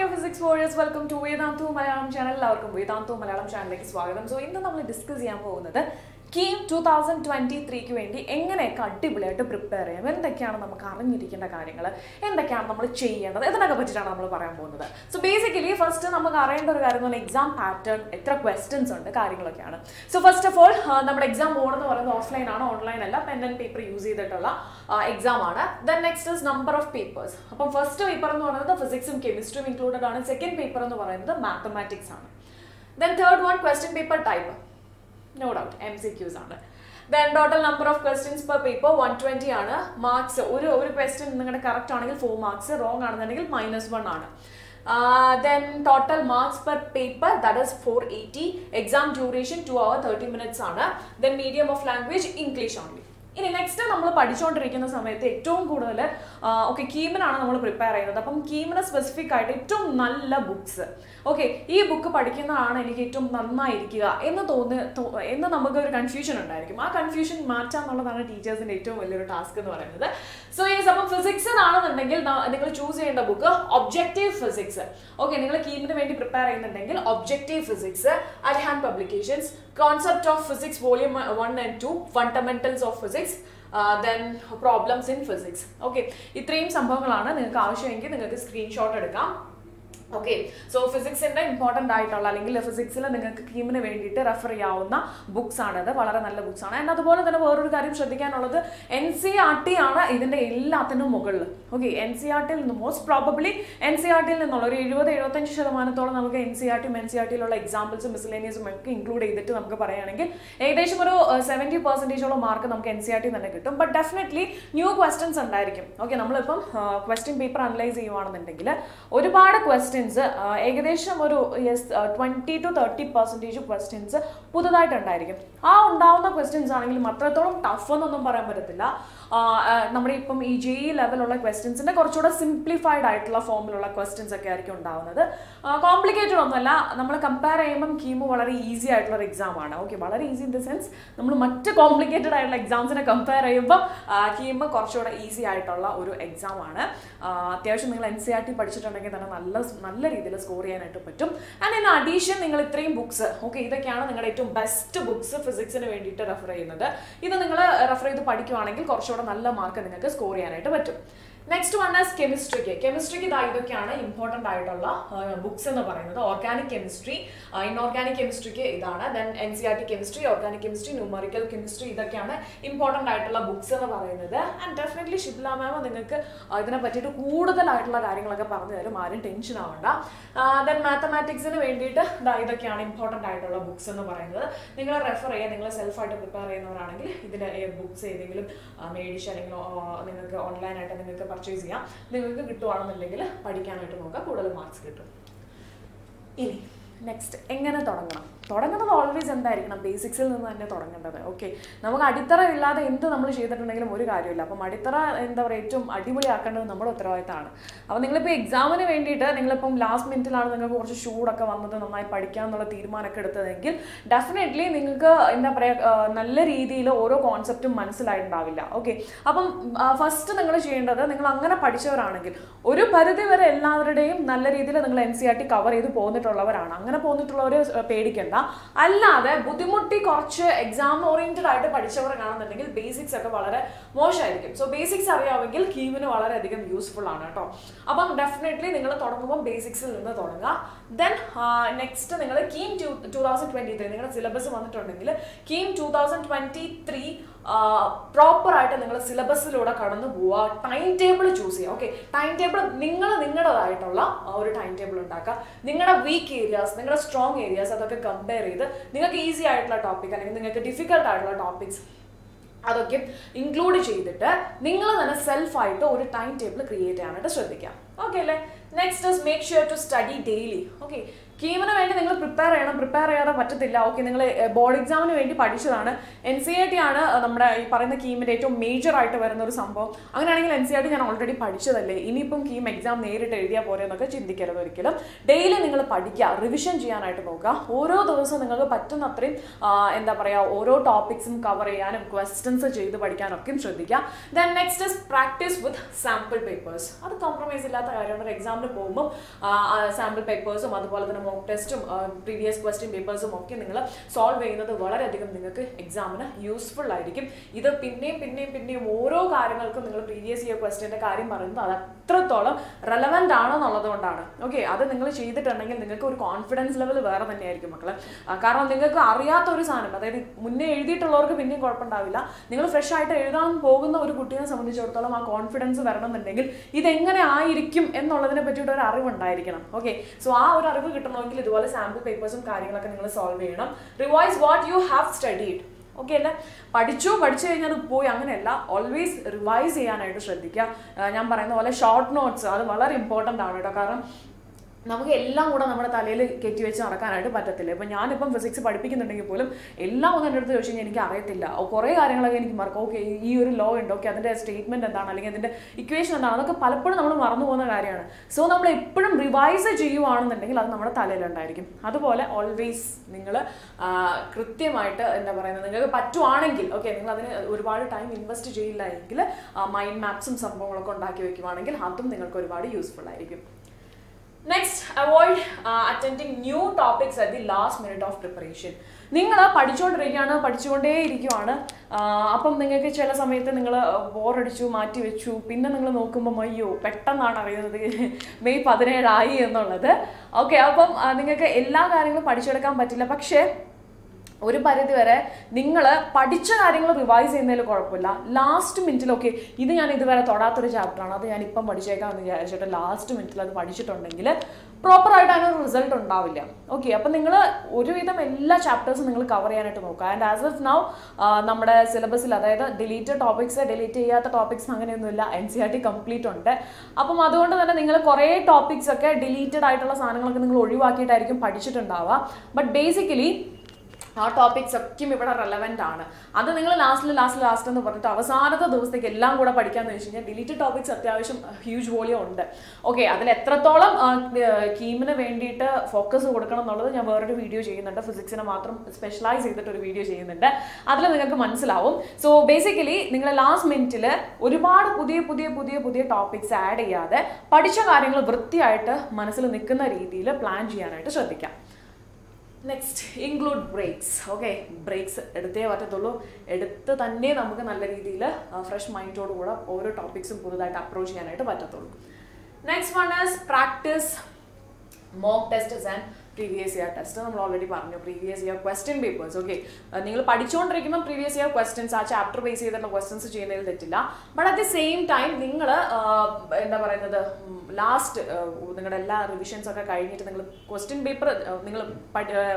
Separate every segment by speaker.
Speaker 1: Dear physics lovers welcome to Vedantu Malayalam channel എല്ലാവർക്കും വേദാന്തു മലയാളം ചാനലിലേക്ക് സ്വാഗതം. സോ ഇന്ന് നമ്മൾ ഡിസ്കസ് ചെയ്യാൻ പോകുന്നത് കീം ടു തൗസൻഡ് ട്വന്റി ത്രീക്ക് വേണ്ടി എങ്ങനെയൊക്കെ അടിപൊളിയായിട്ട് പ്രിപ്പയർ ചെയ്യാം? എന്തൊക്കെയാണ് നമുക്ക് അറിഞ്ഞിരിക്കേണ്ട കാര്യങ്ങൾ എന്തൊക്കെയാണ് നമ്മൾ ചെയ്യേണ്ടത്? ഇതിനൊക്കെ പറ്റിയിട്ടാണ് നമ്മൾ പറയാൻ പോകുന്നത്. സോ ബേസിക്കലി ഫസ്റ്റ് നമുക്ക് അറിയേണ്ട ഒരു കാര്യം എക്സാം പാറ്റേൺ എത്ര ക്വസ്റ്റ്യൻസ് ഉണ്ട് കാര്യങ്ങളൊക്കെയാണ്. സോ ഫസ്റ്റ് ഓഫ് ഓൾ നമ്മുടെ എക്സാം ബോർഡ് എന്ന് പറയുന്നത് ഓഫ്ലൈൻ ആണ് ഓൺലൈൻ അല്ല. പെൻ ആൻഡ് പേപ്പർ യൂസ് ചെയ്തിട്ടുള്ള എക്സാം ആണ്. Then next is number of papers അപ്പം ഫസ്റ്റ് പേപ്പർ എന്ന് പറയുന്നത് ഫിസിക്സും കെമിസ്ട്രിയും ഇൻക്ലൂഡഡ് ആണ്. സെക്കൻഡ് പേപ്പർ എന്ന് പറയുന്നത് മാത്തമാറ്റിക്സ് ആണ്. Then third one question paper type no doubt M C Qs ആണ്. Then total number of questions per paper one twenty ആണ്. മാർക്സ് ഒരു ഒരു ക്വസ്റ്റ്യൻ നിങ്ങളുടെ കറക്റ്റ് ആണെങ്കിൽ ഫോർ മാർക്സ് റോങ് ആണെന്നുണ്ടെങ്കിൽ മൈനസ് വൺ ആണ്. Then total marks per paper that is four eighty exam duration two hour thirty minutes ആണ്. Then medium of language English only ഇനി next നമ്മൾ പഠിച്ചുകൊണ്ടിരിക്കുന്ന സമയത്ത് ഏറ്റവും കൂടുതൽ ഓക്കെ കീമിനാണ് നമ്മൾ പ്രിപ്പയർ ചെയ്യുന്നത്. അപ്പം കീമിന് സ്പെസിഫിക് ആയിട്ട് ഏറ്റവും നല്ല ബുക്സ് ഓക്കെ ഈ ബുക്ക് പഠിക്കുന്നതാണ് എനിക്ക് ഏറ്റവും നന്നായിരിക്കുക എന്ന് തോന്നി എന്ന് നമുക്ക് ഒരു കൺഫ്യൂഷൻ ഉണ്ടായിരിക്കും. ആ കൺഫ്യൂഷൻ മാറ്റാം എന്നുള്ളതാണ് ടീച്ചേഴ്സിന്റെ ഏറ്റവും വലിയൊരു ടാസ്ക് എന്ന് പറയുന്നത്. സോ യെസ് അപ്പം ഫിസിക്സിനാണെന്നുണ്ടെങ്കിൽ നിങ്ങൾ ചൂസ് ചെയ്യേണ്ട ബുക്ക് ഒബ്ജക്റ്റീവ് ഫിസിക്സ് ഓക്കെ നിങ്ങൾ കീമിന് വേണ്ടി പ്രിപ്പയർ ചെയ്യുന്നുണ്ടെങ്കിൽ objective physics at hand publications concept of physics volume one and two fundamentals of physics then problems in physics okay ഇത്രയും സംഭവങ്ങളാണ് നിങ്ങൾക്ക് ആവശ്യമെങ്കിൽ നിങ്ങൾക്ക് സ്ക്രീൻഷോട്ട് എടുക്കാം. ഓക്കെ സോ ഫിസിക്സിന്റെ ഇമ്പോർട്ടന്റ് ആയിട്ടുള്ള അല്ലെങ്കിൽ ഫിസിക്സിൽ നിങ്ങൾക്ക് കീമിന് വേണ്ടിയിട്ട് റെഫർ ചെയ്യാവുന്ന ബുക്സ് ആണത്. വളരെ നല്ല ബുക്സ് ആണ്. ആൻഡ് അതുപോലെ തന്നെ വേറൊരു കാര്യം ശ്രദ്ധിക്കാനുള്ളത് എൻ സി ആർ ടി ആണ് ഇതിന്റെ എല്ലാത്തിനും മുകളിൽ ഓക്കെ എൻ സി ആർ ടിയിൽ നിന്ന് most probably N C R ടിയിൽ നിന്നുള്ള ഒരു എഴുപത് എഴുപത്തഞ്ച് ശതമാനത്തോളം നമുക്ക് എൻ സി ആർ ടിയും എൻ സി ആർ ടിയിലുള്ള എക്സാമ്പിൾസും മിസ്ലേനിയസും ഒക്കെ ഇൻക്ലൂഡ് ചെയ്തിട്ട് നമുക്ക് പറയുകയാണെങ്കിൽ ഏകദേശം ഒരു സെവന്റി പെർസെന്റേജോളം മാർക്ക് നമുക്ക് എൻ സി ആർ ടി തന്നെ കിട്ടും. ബട്ട് ഡെഫിനറ്റ്ലി ന്യൂ ക്വസ്റ്റൻസ് ഉണ്ടായിരിക്കും. ഓക്കെ നമ്മളിപ്പം ക്വസ്റ്റ്യൻ പേപ്പർ അനലൈസ് ചെയ്യുവാണെന്നുണ്ടെങ്കിൽ ഒരുപാട് ക്വസ്റ്റ്യൻസ് ഏകദേശം ഒരു yes twenty to thirty percentage questions പുതുതായിട്ടുണ്ടായിരിക്കും. ആ ഉണ്ടാവുന്ന ക്വസ്റ്റ്യൻസ് ആണെങ്കിലും അത്രത്തോളം ടഫ് എന്നൊന്നും പറയാൻ പറ്റത്തില്ല. നമ്മുടെ ഇപ്പം ഈ ജെ ഇ ലെവലുള്ള ക്വസ്റ്റ്യൻസിന്റെ കുറച്ചുകൂടെ സിംപ്ലിഫൈഡ് ആയിട്ടുള്ള ഫോമിലുള്ള ക്വസ്റ്റ്യൻസ് ഒക്കെ ആയിരിക്കും ഉണ്ടാവുന്നത്. കോംപ്ലിക്കേറ്റഡ് ഒന്നുമല്ല. നമ്മൾ കമ്പയർ ചെയ്യുമ്പം കീമോ വളരെ ഈസി ആയിട്ടുള്ള ഒരു എക്സാം ആണ്. ഓക്കെ വളരെ ഈസി ഇൻ ദ സെൻസ് നമ്മൾ മറ്റ് കോംപ്ലിക്കേറ്റഡ് ആയിട്ടുള്ള എക്സാംസിനെ കമ്പയർ ചെയ്യുമ്പോൾ കീമോ കുറച്ചുകൂടെ ഈസി ആയിട്ടുള്ള ഒരു എക്സാം ആണ്. അത്യാവശ്യം നിങ്ങൾ എൻ സി ആർ ടി പഠിച്ചിട്ടുണ്ടെങ്കിൽ തന്നെ നല്ല നല്ല രീതിയിൽ സ്കോർ ചെയ്യാനായിട്ട് പറ്റും. ആൻഡ് ഇൻ അഡീഷൻ നിങ്ങൾ ഇത്രയും ബുക്സ് ഓക്കെ ഇതൊക്കെയാണ് നിങ്ങളുടെ ഏറ്റവും ബെസ്റ്റ് ബുക്സ് ഫിസിക്സിന് വേണ്ടിയിട്ട് റെഫർ ചെയ്യുന്നത്. ഇത് നിങ്ങൾ റെഫർ ചെയ്ത് പഠിക്കുവാണെങ്കിൽ കുറച്ചുകൂടെ നല്ല മാർക്ക് നിങ്ങൾക്ക് സ്കോർ ചെയ്യാനായിട്ട് പറ്റും. നെക്സ്റ്റ് വൺ ആസ് കെമിസ്ട്രിക്ക് കെമിസ്ട്രിക്ക് ഇതാ ഇതൊക്കെയാണ് ഇമ്പോർട്ടന്റ് ആയിട്ടുള്ള ബുക്സ് എന്ന് പറയുന്നത്. ഓർഗാനിക് കെമിസ്ട്രി ഇൻഓർഗാനിക് കെമിസ്ട്രിക്ക് ഇതാണ് then N C R T chemistry organic chemistry numerical chemistry ഇതൊക്കെയാണ് ഇമ്പോർട്ടന്റ് ആയിട്ടുള്ള ബുക്സ് എന്ന് പറയുന്നത്. ആൻഡ് ഡെഫിനറ്റ്ലി ഷിബ്ല മാമ നിങ്ങൾക്ക് ഇതിനെ പറ്റിയിട്ട് കൂടുതലായിട്ടുള്ള കാര്യങ്ങളൊക്കെ പറഞ്ഞു തരും. ആരും ടെൻഷൻ ആവണ്ട. ദെൻ മാത്തമാറ്റിക്സിന് വേണ്ടിയിട്ട് ഇതാ ഇതൊക്കെയാണ് ഇമ്പോർട്ടന്റ് ആയിട്ടുള്ള ബുക്സ് എന്ന് പറയുന്നത്. നിങ്ങൾ റെഫർ ചെയ്യുക. നിങ്ങൾ സെൽഫായിട്ട് പ്രിപ്പയർ ചെയ്യുന്നവരാണെങ്കിൽ ഇതിന്റെ ബുക്സ് ഏതെങ്കിലും മേടിച്ച് അല്ലെങ്കിൽ നിങ്ങൾക്ക് ഓൺലൈനായിട്ട് നിങ്ങൾക്ക് പർച്ചേസ് ചെയ്യാം. നിങ്ങൾക്ക് കിട്ടുവാണെന്നുണ്ടെങ്കിൽ പഠിക്കാനായിട്ട് നോക്കുക കൂടുതൽ മാർക്സ് കിട്ടും. ഇനി നെക്സ്റ്റ് എങ്ങനെ തുടങ്ങണം? തുടങ്ങുന്നത് ഓൾവേസ് എന്തായിരിക്കണം? ബേസിക്സിൽ നിന്ന് തന്നെ തുടങ്ങേണ്ടത്. ഓക്കെ നമുക്ക് അടിത്തറ ഇല്ലാതെ എന്ത് നമ്മൾ ചെയ്തിട്ടുണ്ടെങ്കിലും ഒരു കാര്യമില്ല. അപ്പം അടിത്തറ എന്താ പറയുക ഏറ്റവും അടിപൊളിയാക്കേണ്ടത് നമ്മുടെ ഉത്തരവാദിത്തമാണ്. അപ്പോൾ നിങ്ങളിപ്പോൾ എക്സാമിന് വേണ്ടിയിട്ട് നിങ്ങളിപ്പം ലാസ്റ്റ് മിനിറ്റിലാണ് നിങ്ങൾക്ക് കുറച്ച് ഷൂടൊക്കെ വന്നത് നന്നായി പഠിക്കാം എന്നുള്ള തീരുമാനമൊക്കെ എടുത്തതെങ്കിൽ ഡെഫിനറ്റ്ലി നിങ്ങൾക്ക് എന്താ പറയുക നല്ല രീതിയിൽ ഓരോ കോൺസെപ്റ്റും മനസ്സിലായിട്ടുണ്ടാവില്ല. ഓക്കെ അപ്പം ഫസ്റ്റ് നിങ്ങൾ ചെയ്യേണ്ടത് നിങ്ങൾ അങ്ങനെ പഠിച്ചവരാണെങ്കിൽ ഒരു പരിധി വരെ എല്ലാവരുടെയും നല്ല രീതിയിൽ നിങ്ങൾ N C R T cover ചെയ്ത് പോന്നിട്ടുള്ളവരാണ്. അങ്ങനെ പോന്നിട്ടുള്ളവർ പേടിക്കണ്ട. അല്ലാതെ ബുദ്ധിമുട്ടി കുറച്ച് എക്സാം ഓറിയന്റഡ് ആയിട്ട് പഠിച്ചവരാണെന്നുണ്ടെങ്കിൽ ബേസിക്സ് ഒക്കെ വളരെ മോശമായിരിക്കും. സോ ബേസിക്സ് അറിയാമെങ്കിൽ കീമിന് വളരെയധികം യൂസ്ഫുൾ ആണ് കേട്ടോ. അപ്പം ഡെഫിനറ്റ്ലി നിങ്ങൾ തുടങ്ങുമ്പോൾ ബേസിക്സിൽ നിന്ന് തുടങ്ങുക. ദെൻ നെക്സ്റ്റ് നിങ്ങൾ KEAM two two thousand twenty three നിങ്ങളുടെ സിലബസ് വന്നിട്ടുണ്ടെങ്കിൽ KEAM two thousand twenty three proper ആയിട്ട് നിങ്ങൾ സിലബസിലൂടെ കടന്നു പോവുക. ടൈം ടേബിൾ ചൂസ് ചെയ്യുക. ഓക്കെ ടൈം ടേബിൾ നിങ്ങൾ നിങ്ങളുടേതായിട്ടുള്ള ഒരു ടൈം ടേബിൾ ഉണ്ടാക്കുക. നിങ്ങളുടെ വീക്ക് ഏരിയാസ് നിങ്ങളുടെ സ്ട്രോങ് ഏരിയാസ് അതൊക്കെ കമ്പയർ ചെയ്ത് നിങ്ങൾക്ക് ഈസി ആയിട്ടുള്ള ടോപ്പിക് അല്ലെങ്കിൽ നിങ്ങൾക്ക് ഡിഫിക്കൽട്ട് ആയിട്ടുള്ള ടോപ്പിക്സ് അതൊക്കെ ഇൻക്ലൂഡ് ചെയ്തിട്ട് നിങ്ങൾ തന്നെ സെൽഫായിട്ട് ഒരു ടൈം ടേബിൾ ക്രിയേറ്റ് ചെയ്യാനായിട്ട് ശ്രദ്ധിക്കാം. ഓക്കെ അല്ലേ? Next is make sure to study daily okay കീമിന് വേണ്ടി നിങ്ങൾ പ്രിപ്പയർ ചെയ്യണം. പ്രിപ്പയർ ചെയ്യാതെ പറ്റത്തില്ല. ഓക്കെ നിങ്ങൾ ബോർഡ് എക്സാമിന് വേണ്ടി പഠിച്ചതാണ്. എൻ സി ഐ ടി ആണ് നമ്മുടെ ഈ പറയുന്ന കീമിന്റെ ഏറ്റവും മേജർ ആയിട്ട് വരുന്ന ഒരു സംഭവം. അങ്ങനെയാണെങ്കിൽ എൻ സി ഐ ടി ഞാൻ ഓൾറെഡി പഠിച്ചതല്ലേ? ഇനിയിപ്പം കീം എക്സാം നേരിട്ട് എഴുതിയാൽ പോരെ എന്നൊക്കെ ചിന്തിക്കരുത് ഒരിക്കലും. ഡെയിലി നിങ്ങൾ പഠിക്കുക റിവിഷൻ ചെയ്യാനായിട്ട് നോക്കുക. ഓരോ ദിവസവും നിങ്ങൾക്ക് പറ്റുന്ന അത്രയും എന്താ പറയുക ഓരോ ടോപ്പിക്സും കവർ ചെയ്യാനും ക്വസ്റ്റ്യൻസ് ചെയ്ത് പഠിക്കാനൊക്കെയും ശ്രദ്ധിക്കുക. Then next is practice with sample papers അത് കോംപ്രമൈസ് ഇല്ലാത്ത കാര്യമാണ്. ഒരു എക്സാമിന് പോകുമ്പോൾ സാമ്പിൾ പേപ്പേഴ്സും അതുപോലെ തന്നെ മോക്ക് ടെസ്റ്റും പ്രീവിയസ് ക്വസ്റ്റ്യൻ പേപ്പേഴ്സും ഒക്കെ നിങ്ങൾ സോൾവ് ചെയ്യുന്നത് വളരെയധികം നിങ്ങൾക്ക് എക്സാമിന് യൂസ്ഫുൾ ആയിരിക്കും. ഇത് പിന്നെയും പിന്നെയും പിന്നെയും ഓരോ കാര്യങ്ങൾക്കും നിങ്ങൾ പ്രീവിയസ് ഇയർ ക്വസ്റ്റ്യന്റെ കാര്യം പറയുന്നത് അത് അത്രത്തോളം റെലവെന്റ് ആണെന്നുള്ളത് കൊണ്ടാണ്. ഓക്കെ അത് നിങ്ങൾ ചെയ്തിട്ടുണ്ടെങ്കിൽ നിങ്ങൾക്ക് ഒരു കോൺഫിഡൻസ് ലെവൽ വേറെ തന്നെയായിരിക്കും മക്കളെ. കാരണം നിങ്ങൾക്ക് അറിയാത്ത ഒരു സാധനം അതായത് മുന്നേ എഴുതിയിട്ടുള്ളവർക്ക് പിന്നെയും കുഴപ്പമുണ്ടാവില്ല. നിങ്ങൾ ഫ്രഷ് ആയിട്ട് എഴുതാൻ പോകുന്ന ഒരു കുട്ടിയെ സംബന്ധിച്ചിടത്തോളം ആ കോൺഫിഡൻസ് വരണമെന്നുണ്ടെങ്കിൽ ഇതെങ്ങനെ ആയിരിക്കും എന്നുള്ളതിനെ പറ്റിയിട്ട് ഒരു അറിവുണ്ടായിരിക്കണം. ഓക്കെ സോ ആ ഒരു അറിവ് കിട്ടണമെങ്കിൽ ഇതുപോലെ സാമ്പിൾ പേപ്പേഴ്സും കാര്യങ്ങളൊക്കെ നിങ്ങൾ സോൾവ് ചെയ്യണം. Revise what you have studied okay അല്ലേ? പഠിച്ചു പഠിച്ചു കഴിഞ്ഞാൽ പോയി. അങ്ങനെയല്ല. ഓൾവേസ് റിവൈസ് ചെയ്യാനായിട്ട് ശ്രദ്ധിക്കുക. ഞാൻ പറയുന്ന പോലെ ഷോർട്ട് നോട്ട്സ് അത് വളരെ ഇമ്പോർട്ടന്റ് ആണ് കേട്ടോ. കാരണം നമുക്ക് എല്ലാം കൂടെ നമ്മുടെ തലയിൽ കെറ്റി വെച്ച് നടക്കാനായിട്ട് പറ്റത്തില്ല. ഇപ്പം ഞാനിപ്പം ഫിസിക്സ് പഠിപ്പിക്കുന്നുണ്ടെങ്കിൽ പോലും എല്ലാം ഒന്ന് എന്റെ അടുത്ത് ചോദിച്ചു കഴിഞ്ഞാൽ എനിക്ക് അറിയത്തില്ല. കുറേ കാര്യങ്ങളൊക്കെ എനിക്ക് മറക്കും. ഓക്കെ ഈ ഒരു ലോ ഉണ്ട്. ഓക്കെ അതിന്റെ സ്റ്റേറ്റ്മെന്റ് എന്താണ്? അല്ലെങ്കിൽ അതിന്റെ ഇക്വേഷൻ എന്താണ്? അതൊക്കെ പലപ്പോഴും നമ്മൾ മറന്നു പോകുന്ന കാര്യമാണ്. സോ നമ്മൾ എപ്പോഴും റിവൈസ് ചെയ്യുവാണെന്നുണ്ടെങ്കിൽ അത് നമ്മുടെ തലയിലുണ്ടായിരിക്കും അതുപോലെ ഓൾവേസ് നിങ്ങൾ കൃത്യമായിട്ട് എന്താ പറയുന്നത്? നിങ്ങൾക്ക് പറ്റുവാണെങ്കിൽ ഓക്കെ നിങ്ങൾ അതിന് ഒരുപാട് ടൈം ഇൻവെസ്റ്റ് ചെയ്യില്ല എങ്കിൽ മൈൻഡ് മാപ്സും സംഭവങ്ങളൊക്കെ ഉണ്ടാക്കി വെക്കുവാണെങ്കിൽ അതും നിങ്ങൾക്ക് ഒരുപാട് യൂസ്ഫുൾ ആയിരിക്കും. Next avoid attending new topics at the last minute of preparation നിങ്ങൾ പഠിച്ചുകൊണ്ടിരിക്കുകയാണ് പഠിച്ചുകൊണ്ടേ ഇരിക്കുവാണ്. അപ്പം നിങ്ങൾക്ക് ചില സമയത്ത് നിങ്ങൾ ബോറടിച്ചു മാറ്റി വെച്ചു. പിന്നെ നിങ്ങൾ നോക്കുമ്പോൾ അയ്യോ പെട്ടെന്നാണ് അറിയുന്നത്. മെയ് പതിനേഴായി എന്നുള്ളത്. ഓക്കെ അപ്പം നിങ്ങൾക്ക് എല്ലാ കാര്യങ്ങളും പഠിച്ചെടുക്കാൻ പറ്റില്ല. പക്ഷേ ഒരു പരിധി വരെ നിങ്ങൾ പഠിച്ച കാര്യങ്ങൾ റിവൈസ് ചെയ്യുന്നതിൽ കുഴപ്പമില്ല. ലാസ്റ്റ് മിനിറ്റിലൊക്കെ ഇത് ഞാൻ ഇതുവരെ തൊടാത്തൊരു ചാപ്റ്ററാണ് അത് ഞാൻ ഇപ്പം പഠിച്ചേക്കാം എന്ന് വിചാരിച്ചിട്ട് ലാസ്റ്റ് മിനിറ്റിൽ അത് പഠിച്ചിട്ടുണ്ടെങ്കിൽ പ്രോപ്പറായിട്ട് അതിനൊരു റിസൾട്ട് ഉണ്ടാവില്ല. ഓക്കെ അപ്പം നിങ്ങൾ ഒരുവിധം എല്ലാ ചാപ്റ്റേഴ്സും നിങ്ങൾ കവർ ചെയ്യാനായിട്ട് നോക്കുക. ആൻഡ് ആസ് ഓഫ് നൗ നമ്മുടെ സിലബസിൽ അതായത് ഡിലീറ്റഡ് ടോപ്പിക്സ് ഡിലീറ്റ് ചെയ്യാത്ത ടോപ്പിക്സ് അങ്ങനെയൊന്നുമില്ല. N C R T complete ഉണ്ട്. അപ്പം അതുകൊണ്ട് തന്നെ നിങ്ങൾ കുറേ ടോപ്പിക്സ് ഒക്കെ ഡിലീറ്റഡ് ആയിട്ടുള്ള സാധനങ്ങളൊക്കെ നിങ്ങൾ ഒഴിവാക്കിയിട്ടായിരിക്കും പഠിച്ചിട്ടുണ്ടാവുക. ബട്ട് ബേസിക്കലി ആ ടോപ്പിക്സ് ഒക്കെയും ഇവിടെ റെലവെന്റ് ആണ്. അത് നിങ്ങൾ ലാസ്റ്റിൽ ലാസ്റ്റ് ലാസ്റ്റ് എന്ന് പറഞ്ഞിട്ട് അവസാനത്തെ ദിവസത്തേക്ക് എല്ലാം കൂടെ പഠിക്കാന്ന് വെച്ച് കഴിഞ്ഞാൽ ഡിലീറ്റഡ് ടോപ്പിക്സ് അത്യാവശ്യം ഹ്യൂജ് വോളിയം ഉണ്ട്. ഓക്കെ അതിൽ എത്രത്തോളം കീമിന് വേണ്ടിയിട്ട് ഫോക്കസ് കൊടുക്കണം എന്നുള്ളത് ഞാൻ വേറൊരു വീഡിയോ ചെയ്യുന്നുണ്ട്. ഫിസിക്സിനെ മാത്രം സ്പെഷ്യലൈസ് ചെയ്തിട്ട് ഒരു വീഡിയോ ചെയ്യുന്നുണ്ട്. അതിൽ നിങ്ങൾക്ക് മനസ്സിലാവും. സോ ബേസിക്കലി നിങ്ങൾ ലാസ്റ്റ് മിനിറ്റിൽ ഒരുപാട് പുതിയ പുതിയ പുതിയ പുതിയ ടോപ്പിക്സ് ആഡ് ചെയ്യാതെ പഠിച്ച കാര്യങ്ങൾ വൃത്തിയായിട്ട് മനസ്സിൽ നിൽക്കുന്ന രീതിയിൽ പ്ലാൻ ചെയ്യാനായിട്ട് ശ്രദ്ധിക്കാം. Next include breaks okay breaks എടുത്തേ പറ്റത്തുള്ളൂ. എടുത്ത് തന്നെ നമുക്ക് നല്ല രീതിയിൽ ഫ്രഷ് മൈൻഡോട് കൂടെ ഓരോ ടോപ്പിക്സും പുതുതായിട്ട് അപ്രോച്ച് ചെയ്യാനായിട്ട് പറ്റത്തുള്ളൂ. Next one is practice mock tests and previous year test നമ്മൾ ഓൾറെഡി പറഞ്ഞു previous year question papers okay നിങ്ങൾ പഠിച്ചുകൊണ്ടിരിക്കുമ്പോൾ പ്രീവിയസ് ഇയർ ക്വസ്റ്റ്യൻസ് ആ ചാപ്റ്റർ ബേസ് ചെയ്തിട്ടുള്ള ക്വസ്റ്റ്യൻസ് ചെയ്യുന്നതിൽ തെറ്റില്ല. But at the same time നിങ്ങൾ എന്താ പറയുന്നത് ലാസ്റ്റ് നിങ്ങളുടെ എല്ലാ റിവിഷൻസ് ഒക്കെ കഴിഞ്ഞിട്ട് നിങ്ങൾ ക്വസ്റ്റ്യൻ പേപ്പർ നിങ്ങൾ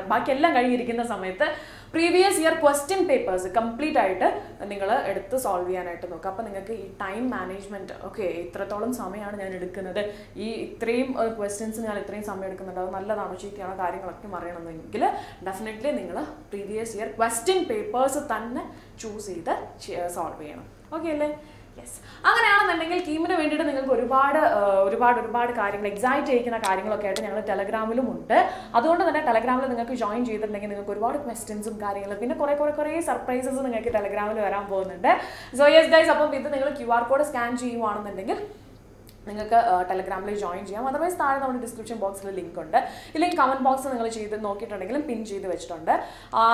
Speaker 1: ബാക്കിയെല്ലാം കഴിഞ്ഞിരിക്കുന്ന സമയത്ത് previous year question papers complete ആയിട്ട് നിങ്ങൾ എടുത്ത് സോൾവ് ചെയ്യാനായിട്ട് നോക്കുക അപ്പോൾ നിങ്ങൾക്ക് ഈ ടൈം മാനേജ്മെന്റ് ഓക്കെ ഇത്രത്തോളം സമയമാണ് ഞാൻ എടുക്കുന്നത്. ഈ ഇത്രയും ക്വസ്റ്റ്യൻസ് ഞാൻ ഇത്രയും സമയം എടുക്കുന്നുണ്ട്. അത് നല്ലതാണോ ചീത്തയാണോ കാര്യങ്ങളൊക്കെ അറിയണമെന്നെങ്കിൽ ഡെഫിനറ്റ്ലി നിങ്ങൾ പ്രീവിയസ് ഇയർ ക്വസ്റ്റ്യൻ പേപ്പേഴ്സ് തന്നെ ചൂസ് ചെയ്ത് സോൾവ് ചെയ്യണം. ഓക്കെ അല്ലേ? യെസ് അങ്ങനെയാണെന്നുണ്ടെങ്കിൽ കീമിന് വേണ്ടിയിട്ട് നിങ്ങൾക്ക് ഒരുപാട് ഒരുപാട് ഒരുപാട് കാര്യങ്ങൾ എക്സൈറ്റ് ചെയ്യിക്കുന്ന കാര്യങ്ങളൊക്കെ ആയിട്ട് ഞങ്ങൾ ടെലഗ്രാമിലും ഉണ്ട്. അതുകൊണ്ട് തന്നെ ടെലഗ്രാമിൽ നിങ്ങൾക്ക് ജോയിൻ ചെയ്തിട്ടുണ്ടെങ്കിൽ നിങ്ങൾക്ക് ഒരുപാട് ക്വസ്റ്റ്യൻസും കാര്യങ്ങളും പിന്നെ കുറേ കുറേ കുറേ സർപ്രൈസസ് നിങ്ങൾക്ക് ടെലഗ്രാമിൽ വരാൻ പോകുന്നുണ്ട്. സോ യെസ് ഗൈസ് അപ്പം ഇത് നിങ്ങൾ ക്യു ആർ കോഡ് സ്കാൻ ചെയ്യുവാണെന്നുണ്ടെങ്കിൽ നിങ്ങൾക്ക് ടെലഗ്രാമിൽ ജോയിൻ ചെയ്യാം. അതർവൈസ് താഴെ നമ്മുടെ ഡിസ്ക്രിപ്ഷൻ ബോക്സിൽ ലിങ്ക് ഉണ്ട്. ഇല്ലെങ്കിൽ കമന്റ് ബോക്സ് നിങ്ങൾ ചെയ്ത് നോക്കിയിട്ടുണ്ടെങ്കിലും പിൻ ചെയ്ത് വെച്ചിട്ടുണ്ട്.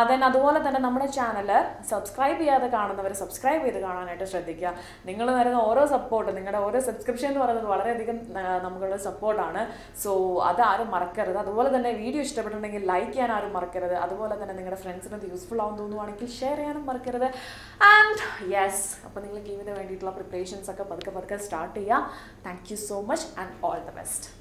Speaker 1: ദെൻ അതുപോലെ തന്നെ നമ്മുടെ ചാനൽ സബ്സ്ക്രൈബ് ചെയ്യാതെ കാണുന്നവർ സബ്സ്ക്രൈബ് ചെയ്ത് കാണാനായിട്ട് ശ്രദ്ധിക്കുക. നിങ്ങൾ തരുന്ന ഓരോ സപ്പോർട്ട് നിങ്ങളുടെ ഓരോ സബ്സ്ക്രിപ്ഷൻ എന്ന് പറയുന്നത് വളരെയധികം നമുക്കുള്ള സപ്പോർട്ടാണ് സോ അത് ആരും മറക്കരുത്. അതുപോലെ തന്നെ വീഡിയോ ഇഷ്ടപ്പെട്ടിട്ടുണ്ടെങ്കിൽ ലൈക്ക് ചെയ്യാൻ ആരും മറക്കരുത്. അതുപോലെ തന്നെ നിങ്ങളുടെ ഫ്രണ്ട്സിന് അത് യൂസ്ഫുൾ ആവും തോന്നുവാണെങ്കിൽ ഷെയർ ചെയ്യാനും മറക്കരുത്. ആൻഡ് യെസ് അപ്പോൾ നിങ്ങൾ ഗെയിമിന് വേണ്ടിയിട്ടുള്ള പ്രിപ്പറേഷൻസ് ഒക്കെ പതുക്കെ പതുക്കെ സ്റ്റാർട്ട് ചെയ്യുക. Thank Thank you so much and all the best.